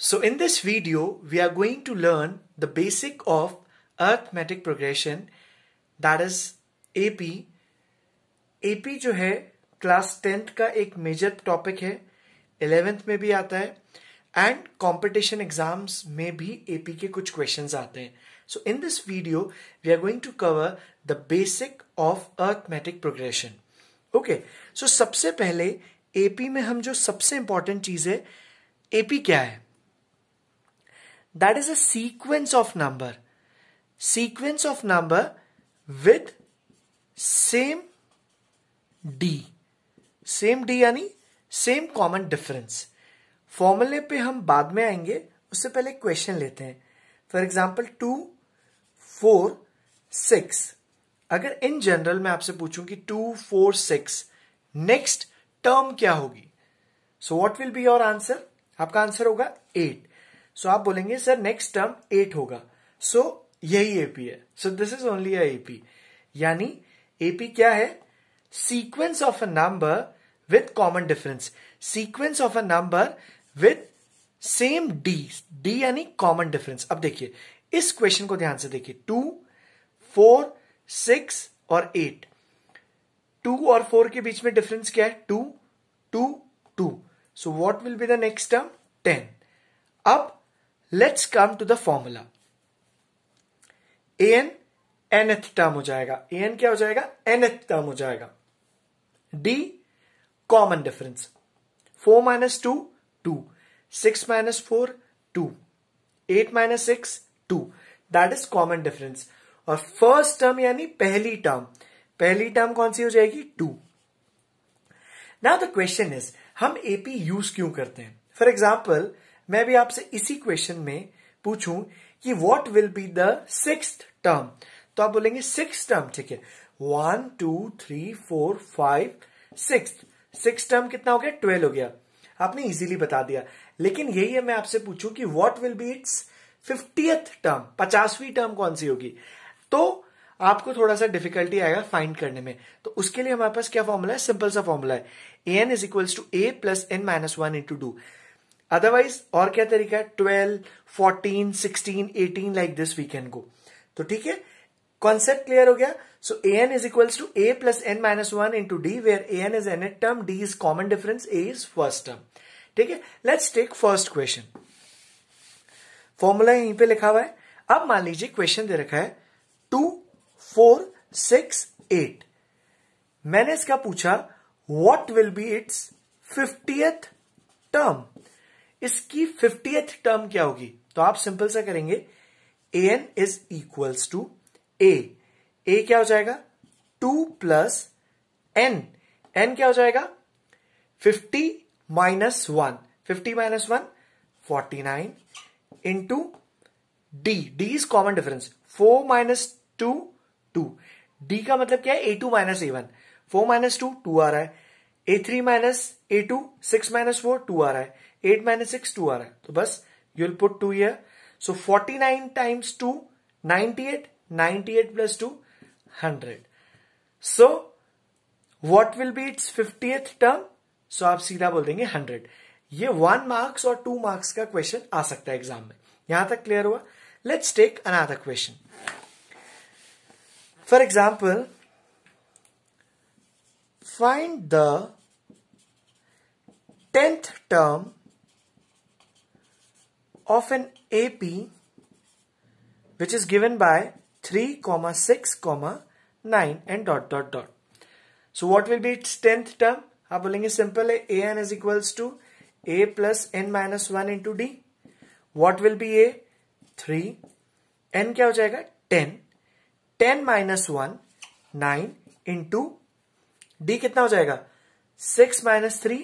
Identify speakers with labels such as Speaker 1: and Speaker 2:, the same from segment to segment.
Speaker 1: So in this video, we are going to learn the basic of arithmetic progression that is AP. AP जो है class tenth का एक major topic है eleventh में भी आता है एंड कंपटीशन एग्ज़ाम्स में भी एपी के कुछ क्वेश्चंस आते हैं. So in this video we are going to cover the basic of arithmetic progression okay so सबसे पहले एपी में हम जो सबसे इंपॉर्टेंट चीज़ है एपी क्या है? That is a sequence of number. Sequence of number with same d. Same D यानी सेम कॉमन डिफरेंस फॉर्मूले पे हम बाद में आएँगे, उससे पहले क्वेश्चन लेते हैं. For example two four six अगर इन जनरल मैं आपसे पूछूँ कि two four six next term क्या होगी? So what will be your answer आपका आंसर होगा एट सो so, आप बोलेंगे सर नेक्स्ट टर्म एट होगा. सो so, यही एपी है। So this is only AP यानी एपी क्या है? Sequence of a number with common difference sequence of a number with same D D यानी कॉमन डिफरेंस अब देखिए इस क्वेश्चन को ध्यान से देखिए। टू फोर सिक्स और एट टू और फोर के बीच में डिफरेंस क्या है? Two two two so what will be the next term ten अब let's come to the formula A N nth term हो जाएगा। ए एन क्या हो जाएगा? एनथ टर्म हो जाएगा। D common difference four minus two two six minus four two eight minus six two that is common difference और first term यानी पहली टर्म पहली टर्म कौन सी हो जाएगी? Two now the question is हम एपी यूज़ क्यों करते हैं? फॉर एग्ज़ाम्पल मैं भी आपसे इसी क्वेश्चन में पूछूँ कि what will be the six term तो आप बोलेंगे सिक्स टर्म ठीक है। One two three four five six six term कितना हो गया? ट्वेल्व हो गया। आपने इजीली बता दिया। लेकिन यही है, मैं आपसे पूछूँ कि what will be its fiftieth term पचासवीं टर्म कौन सी होगी? तो आपको थोड़ा सा डिफिकल्टी आएगा फाइंड करने में। तो उसके लिए हमारे पास क्या फॉर्मूला है? सिंपल सा फॉर्मूला है। A N is equals to A plus N minus one into two otherwise और क्या तरीका है? Twelve fourteen sixteen eighteen like this we can go तो ठीक है? कॉन्सेप्ट क्लियर हो गया? So A N is equals to A plus N minus one into D where A N is nth term D is common difference A is first term ठीक है? Let's take first question formula यहीं पे लिखा हुआ है। अब मान लीजिए क्वेश्चन दे रखा है। टू फोर सिक्स एट मैंने इसका पूछा what will be its fiftieth term इसकी फिफ्टियथ टर्म क्या होगी? तो आप सिंपल सा करेंगे A N is equals to A A क्या हो जाएगा? टू प्लस एन एन क्या हो जाएगा? Fifty minus one fifty minus one forty nine into D D is common difference four minus two two D का मतलब क्या है? A two minus A one four minus two two आ रहा है. A three minus A two six minus four two आ रहा है. Eight minus six two आ रहा है। तो बस you will put two here so forty nine times two ninety eight ninety eight plus two hundred so what will be its fifty term सो आप सीधा बोल देंगे हंड्रेड ये वन मार्क्स और टू मार्क्स का क्वेश्चन आ सकता है एग्ज़ाम में। यहाँ तक क्लियर हुआ? Let's take another question for example find the tenth term of an AP which is given by 3 comma 6 comma 9 and dot dot dot. So what will be its 10th term? आप बोलेंगे simple है A N is equals to A plus N minus one into D what will be A three N क्या हो जाएगा? Ten ten minus one nine into D कितना हो जाएगा? Six minus three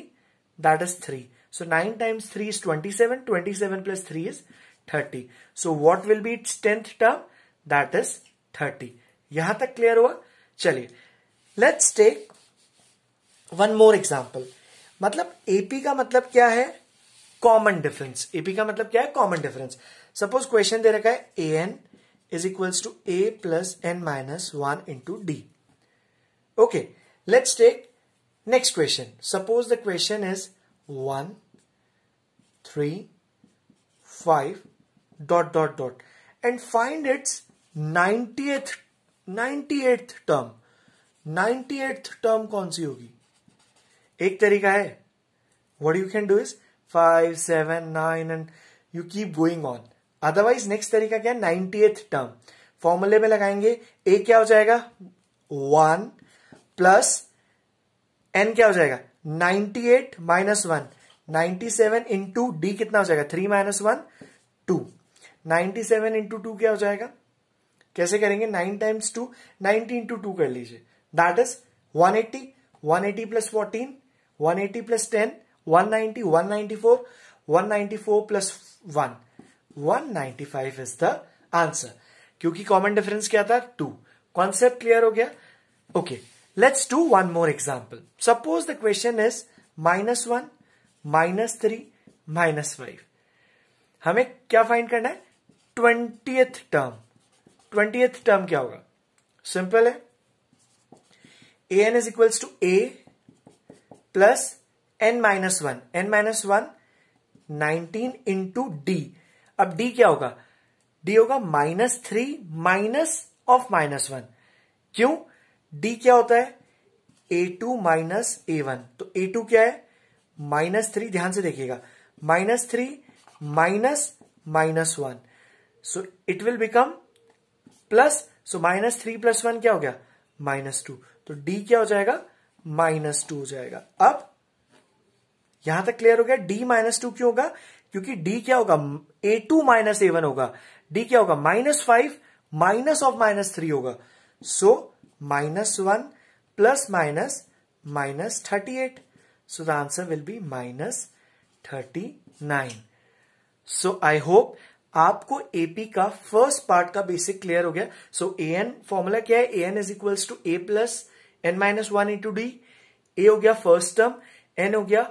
Speaker 1: that is three So 9 times 3 is 27. 27 plus 3 is 30. So, what will be its 10th term? That is 30. यहाँ तक clear हुआ चलिए let's take one more example मतलब AP का मतलब क्या है कॉमन डिफरेंस एपी का मतलब क्या है कॉमन डिफरेंस सपोज़ क्वेश्चन दे रखा है A N is equals to A plus N minus one into D okay let's take next question suppose the question is one three 5 dot dot dot, and find its 90th 98th term. 98th term कौन सी होगी? एक तरीका है। What you can do is 5 7 9 and you keep going on. Otherwise next तरीका क्या है? Ninety term फॉर्मूले में लगाएँगे ए क्या हो जाएगा? वन प्लस एन क्या हो जाएगा? Ninety eight minus one ninety seven into D कितना हो जाएगा? Three minus one two ninety seven into two क्या हो जाएगा? कैसे करेंगे? Nine times two ninety into two कर लीजिए। That is one eighty one eighty plus fourteen one eighty plus ten one ninety one ninety four one ninety four plus one one ninety five is the answer क्योंकि common difference क्या था? To concept clear हो गया? Okay let's do one more example suppose the question is minus one minus three minus five हमें क्या find करना है? Twentieth term twentieth term क्या होगा? सिंपल है. A n is equals to a plus n minus one n minus one nineteen into d अब D क्या होगा? डी होगा minus three minus of minus one क्यों? डी क्या होता है? A two minus a one तो ए टू क्या है? माइनस थ्री ध्यान से देखिएगा। Minus three minus minus one so it will become plus so minus three plus one क्या हो गया? माइनस टू तो डी क्या हो जाएगा? माइनस टू हो जाएगा। अब, यहाँ तक क्लियर हो गया? डी माइनस टू क्यों होगा? क्योंकि डी क्या होगा? A two minus a one होगा। डी क्या होगा? Minus five minus of minus three होगा। So minus one plus minus minus thirty eight the answer will be minus thirty nine so I hope आपको AP का first part का basic clear हो गया। So A N formula क्या है? A n is equals to a plus n minus one into d a हो गया first term N हो गया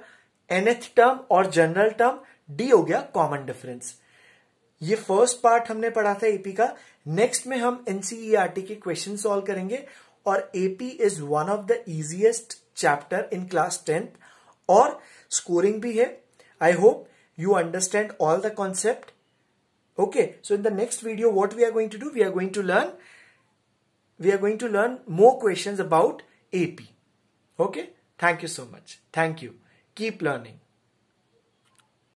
Speaker 1: एनथ टर्म और जनरल टर्म डी हो गया कॉमन डिफरेंस ये फ़र्स्ट पार्ट हमने पढ़ा था एपी का। नेक्स्ट में हम एनसीईआरटी के क्वेश्चन सॉल्व करेंगे और AP is one of the easiest chapter in class tenth और स्कोरिंग भी है I hope you understand all the concept okay so in the next video what we are going to do we are going to learn we are going to learn more questions about ap okay thank you so much thank you keep learning